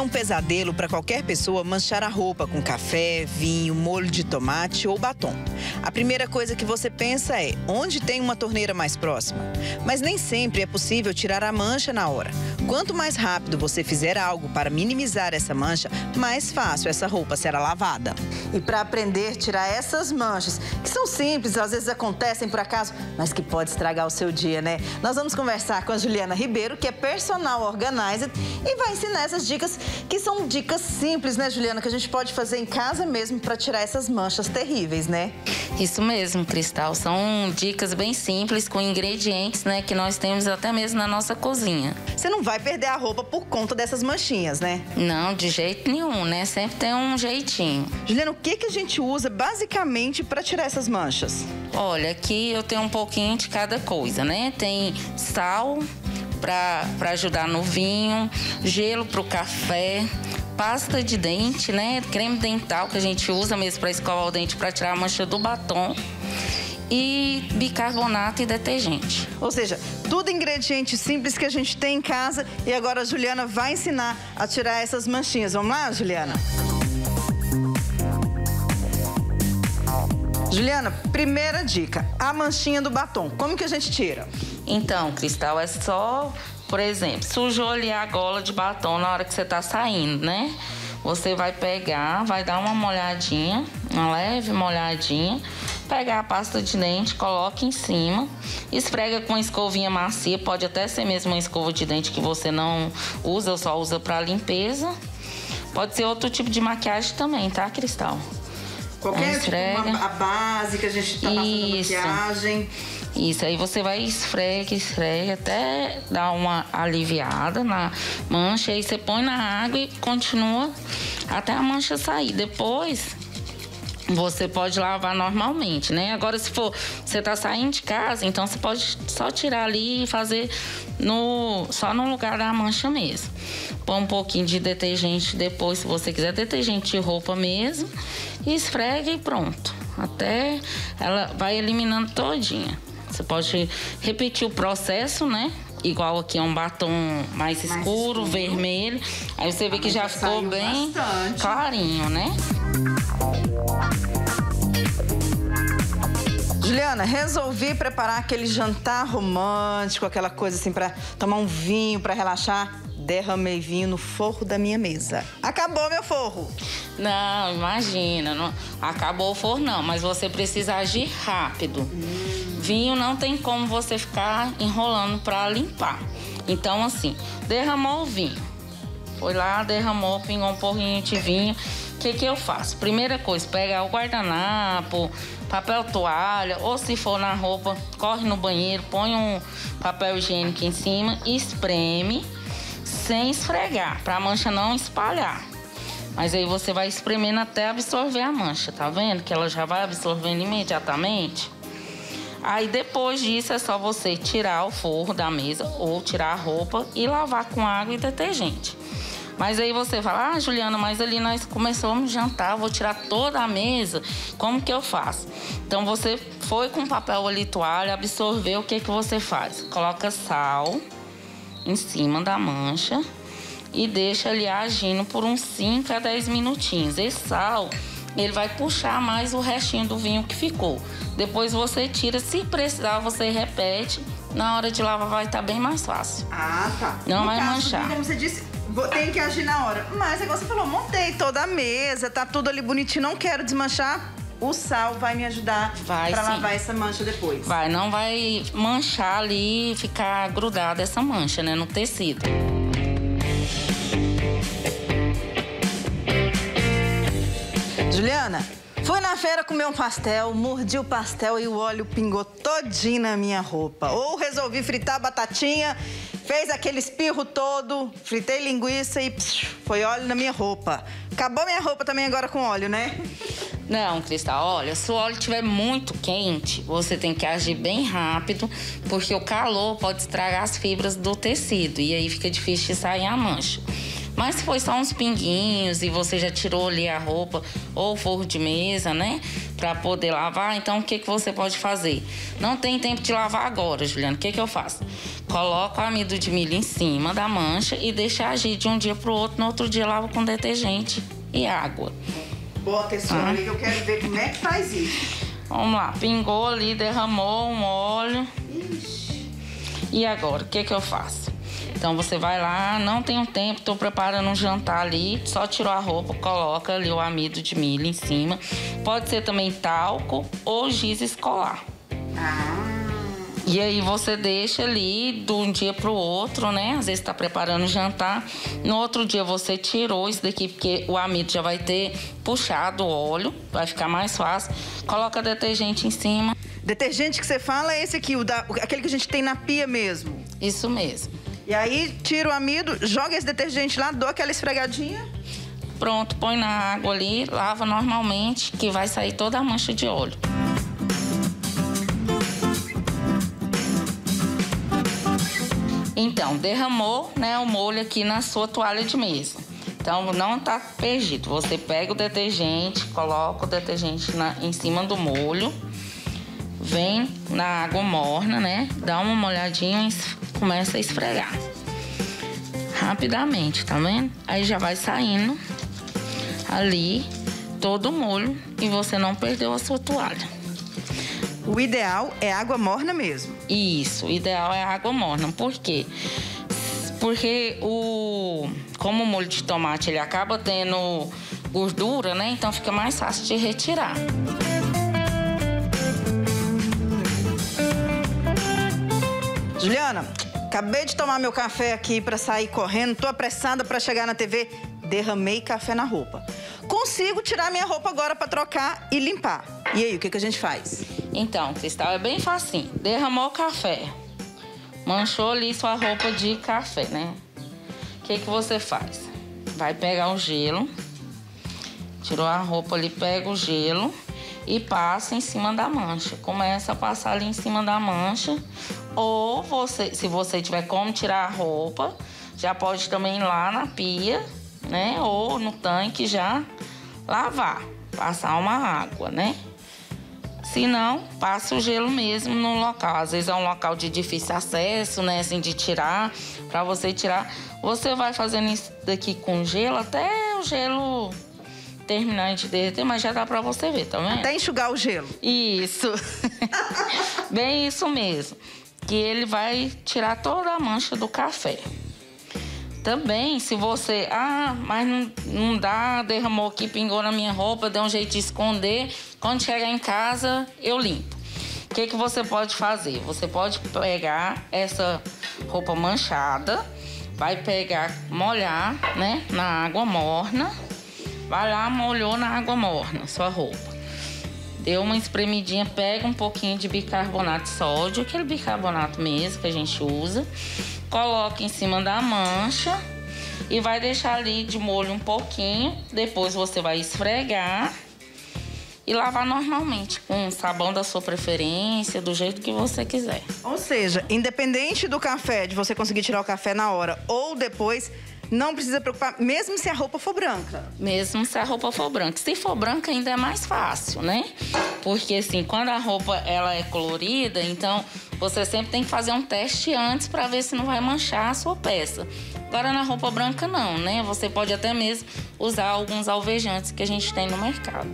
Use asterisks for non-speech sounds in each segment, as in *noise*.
É um pesadelo para qualquer pessoa manchar a roupa com café, vinho, molho de tomate ou batom. A primeira coisa que você pensa é onde tem uma torneira mais próxima. Mas nem sempre é possível tirar a mancha na hora. Quanto mais rápido você fizer algo para minimizar essa mancha, mais fácil essa roupa será lavada. E para aprender a tirar essas manchas, que são simples, às vezes acontecem por acaso, mas que pode estragar o seu dia, né? Nós vamos conversar com a Juliana Ribeiro, que é personal organizer, e vai ensinar essas dicas que são dicas simples, né, Juliana, que a gente pode fazer em casa mesmo para tirar essas manchas terríveis, né? Isso mesmo, Cristal. São dicas bem simples com ingredientes, né, que nós temos até mesmo na nossa cozinha. Você não vai perder a roupa por conta dessas manchinhas, né? Não, de jeito nenhum, né? Sempre tem um jeitinho. Juliana, o que que a gente usa basicamente para tirar essas manchas? Olha, aqui eu tenho um pouquinho de cada coisa, né? Tem sal, para ajudar no vinho, gelo para o café, pasta de dente, né? Creme dental que a gente usa mesmo para escovar o dente para tirar a mancha do batom e bicarbonato e detergente. Ou seja, tudo ingrediente simples que a gente tem em casa e agora a Juliana vai ensinar a tirar essas manchinhas. Vamos lá, Juliana? Juliana, primeira dica, a manchinha do batom. Como que a gente tira? Então, Cristal, é só, por exemplo, sujou ali a gola de batom na hora que você tá saindo, né? Você vai pegar, vai dar uma molhadinha, uma leve molhadinha, pegar a pasta de dente, coloca em cima, esfrega com uma escovinha macia, pode até ser mesmo uma escova de dente que você não usa, só usa para limpeza. Pode ser outro tipo de maquiagem também, tá, Cristal? Qualquer tipo, uma, a base que a gente tá passando Isso. maquiagem. Isso, aí você vai esfrega, esfrega até dar uma aliviada na mancha. Aí você põe na água e continua até a mancha sair. Depois você pode lavar normalmente, né? Agora, se for você tá saindo de casa, então você pode só tirar ali e fazer no só no lugar da mancha mesmo. Põe um pouquinho de detergente depois, se você quiser, detergente de roupa mesmo, e esfrega e pronto. Até ela vai eliminando todinha. Você pode repetir o processo, né? Igual aqui é um batom mais escuro, mais escuro. vermelho. Aí você vê que já ficou bem bastante. clarinho, né? Juliana, resolvi preparar aquele jantar romântico, aquela coisa assim para tomar um vinho, para relaxar. Derramei vinho no forro da minha mesa. Acabou meu forro. Não, imagina, não, acabou o forro não, mas você precisa agir rápido. Hum. Vinho não tem como você ficar enrolando para limpar. Então, assim, derramou o vinho. Foi lá, derramou, pingou um pouquinho de vinho. O que, que eu faço? Primeira coisa, pega o guardanapo, papel toalha, ou se for na roupa, corre no banheiro, põe um papel higiênico em cima e espreme sem esfregar, para a mancha não espalhar. Mas aí você vai espremendo até absorver a mancha, tá vendo? Que ela já vai absorvendo imediatamente. Aí depois disso é só você tirar o forro da mesa ou tirar a roupa e lavar com água e detergente. Mas aí você fala, ah, Juliana, mas ali nós começamos a jantar, vou tirar toda a mesa, como que eu faço? Então você foi com papel ali toalha, absorveu, o que que você faz? Coloca sal em cima da mancha e deixa ali agindo por uns 5 a 10 minutinhos. Esse sal, ele vai puxar mais o restinho do vinho que ficou. Depois você tira, se precisar, você repete. Na hora de lavar vai estar tá bem mais fácil. Ah, tá. Não no vai manchar. Como você disse, tem que agir na hora. Mas igual você falou, montei toda a mesa, tá tudo ali bonitinho, não quero desmanchar. O sal vai me ajudar sim. lavar essa mancha depois. Vai, não vai manchar ali e ficar grudada essa mancha, né, no tecido. Juliana, Fui na feira comer um pastel, mordi o pastel e o óleo pingou todinho na minha roupa. Ou resolvi fritar batatinha, fez aquele espirro todo, fritei linguiça e foi óleo na minha roupa. Acabou minha roupa também agora com óleo, né? Não, Cristal, olha, se o óleo estiver muito quente, você tem que agir bem rápido, porque o calor pode estragar as fibras do tecido e aí fica difícil de sair a mancha. Mas se foi só uns pinguinhos e você já tirou ali a roupa ou o forro de mesa, né? Para poder lavar, então o que, que você pode fazer? Não tem tempo de lavar agora, Juliana. O que, que eu faço? Coloco o amido de milho em cima da mancha e deixa agir de um dia para o outro. No outro dia lavo com detergente e água. Bota esse ah. que eu quero ver como é que faz isso. Vamos lá, pingou ali, derramou um óleo. Ixi. E agora, o que que eu faço? Então você vai lá, não tenho tempo, estou preparando um jantar ali, só tirou a roupa, coloca ali o amido de milho em cima. Pode ser também talco ou giz escolar. Ah. E aí você deixa ali de um dia para o outro, né? Às vezes está preparando jantar. No outro dia você tirou isso daqui, porque o amido já vai ter puxado o óleo, vai ficar mais fácil. Coloca detergente em cima. Detergente que você fala é esse aqui, o da, aquele que a gente tem na pia mesmo. Isso mesmo. E aí tira o amido, joga esse detergente lá, dou aquela esfregadinha. Pronto, põe na água ali, lava normalmente, que vai sair toda a mancha de óleo. Então, derramou né, o molho aqui na sua toalha de mesa. Então, não tá perdido. Você pega o detergente, coloca o detergente na, em cima do molho, vem na água morna, né? Dá uma molhadinha começa a esfregar. Rapidamente, tá vendo? Aí já vai saindo ali todo o molho e você não perdeu a sua toalha. O ideal é água morna mesmo. Isso, o ideal é água morna. Por quê? Porque o como o molho de tomate ele acaba tendo gordura, né? Então fica mais fácil de retirar. Juliana, acabei de tomar meu café aqui para sair correndo, tô apressada para chegar na TV, derramei café na roupa. Consigo tirar minha roupa agora para trocar e limpar. E aí, o que, que a gente faz? Então, Cristal, é bem facinho. Derramou o café. Manchou ali sua roupa de café, né? O que, que você faz? Vai pegar o gelo. Tirou a roupa ali, pega o gelo e passa em cima da mancha. Começa a passar ali em cima da mancha. Ou você, se você tiver como tirar a roupa, já pode também ir lá na pia, né? Ou no tanque já lavar, passar uma água, né? Se não, passa o gelo mesmo no local. Às vezes é um local de difícil acesso, né? Assim, de tirar. Para você tirar, você vai fazendo isso daqui com gelo até o gelo terminar de derreter, mas já dá para você ver, tá vendo? Até enxugar o gelo. Isso. *laughs* Bem isso mesmo. Que ele vai tirar toda a mancha do café. Também, se você, ah, mas não, não dá, derramou aqui, pingou na minha roupa, deu um jeito de esconder, quando chegar em casa, eu limpo. O que, que você pode fazer? Você pode pegar essa roupa manchada, vai pegar, molhar, né, na água morna, vai lá, molhou na água morna sua roupa. Deu uma espremidinha, pega um pouquinho de bicarbonato de sódio, aquele bicarbonato mesmo que a gente usa coloca em cima da mancha e vai deixar ali de molho um pouquinho. Depois você vai esfregar e lavar normalmente com sabão da sua preferência, do jeito que você quiser. Ou seja, independente do café, de você conseguir tirar o café na hora ou depois, não precisa preocupar, mesmo se a roupa for branca. Mesmo se a roupa for branca. Se for branca, ainda é mais fácil, né? Porque assim, quando a roupa ela é colorida, então você sempre tem que fazer um teste antes para ver se não vai manchar a sua peça. Agora na roupa branca não, né? Você pode até mesmo usar alguns alvejantes que a gente tem no mercado.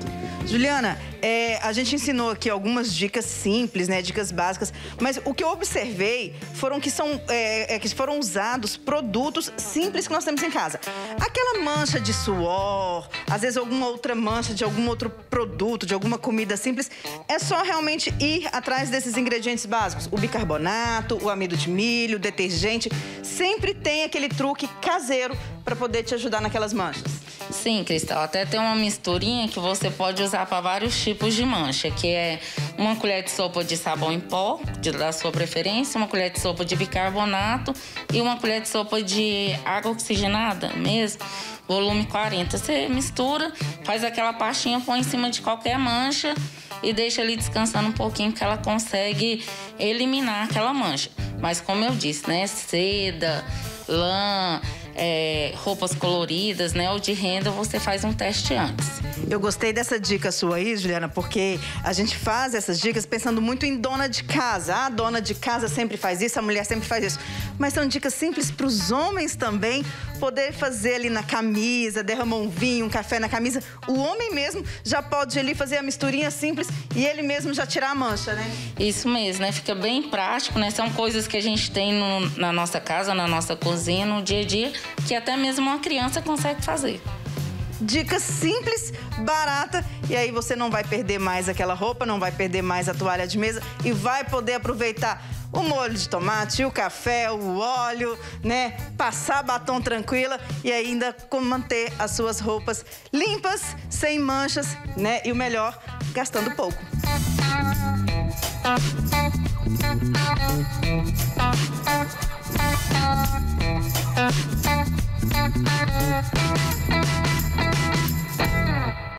Juliana, é, a gente ensinou aqui algumas dicas simples, né? Dicas básicas. Mas o que eu observei foram que são é, é, que foram usados produtos simples que nós temos em casa. Aquela mancha de suor, às vezes alguma outra mancha de algum outro produto, de alguma comida simples, é só realmente ir atrás desses ingredientes básicos. O bicarbonato, o amido de milho, o detergente. Sempre tem aquele truque caseiro para poder te ajudar naquelas manchas. Sim, Cristal. Até tem uma misturinha que você pode usar para vários tipos de mancha, que é uma colher de sopa de sabão em pó, de, da sua preferência, uma colher de sopa de bicarbonato e uma colher de sopa de água oxigenada mesmo, volume 40. Você mistura, faz aquela pastinha, põe em cima de qualquer mancha e deixa ali descansando um pouquinho que ela consegue eliminar aquela mancha. Mas como eu disse, né, seda, lã, é, roupas coloridas, né? Ou de renda, você faz um teste antes. Eu gostei dessa dica sua aí, Juliana, porque a gente faz essas dicas pensando muito em dona de casa. Ah, a dona de casa sempre faz isso, a mulher sempre faz isso. Mas são dicas simples para os homens também poder fazer ali na camisa, derramar um vinho, um café na camisa. O homem mesmo já pode ali fazer a misturinha simples e ele mesmo já tirar a mancha, né? Isso mesmo, né? Fica bem prático, né? São coisas que a gente tem no, na nossa casa, na nossa cozinha, no dia a dia, que até mesmo uma criança consegue fazer. Dica simples, barata, e aí você não vai perder mais aquela roupa, não vai perder mais a toalha de mesa e vai poder aproveitar o molho de tomate, o café, o óleo, né? Passar batom tranquila e ainda manter as suas roupas limpas, sem manchas, né? E o melhor, gastando pouco. Música